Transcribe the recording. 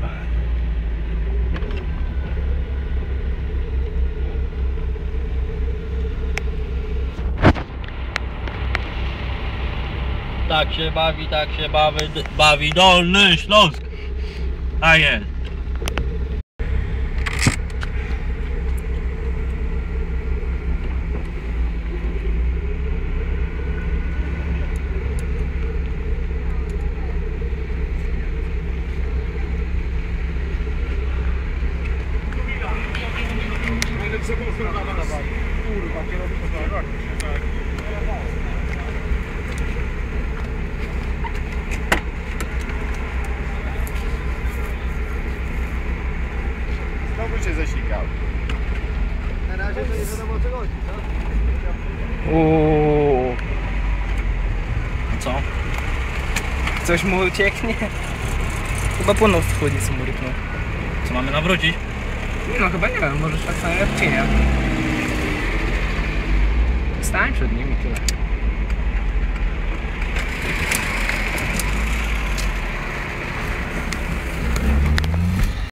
chyba. Tak się bawi, tak się bawi, bawi Dolny Śląsk. A jest. Znowu się zasikał. Na razie to nie wiadomo o co chodzi, co? Uuu, Co? coś mu ucieknie. Chyba płynął w chłodzi, co mu ryknął. Co mamy nawrócić? No chyba nie wiem, może tak samo jak cienia. Stań przed nim i tyle.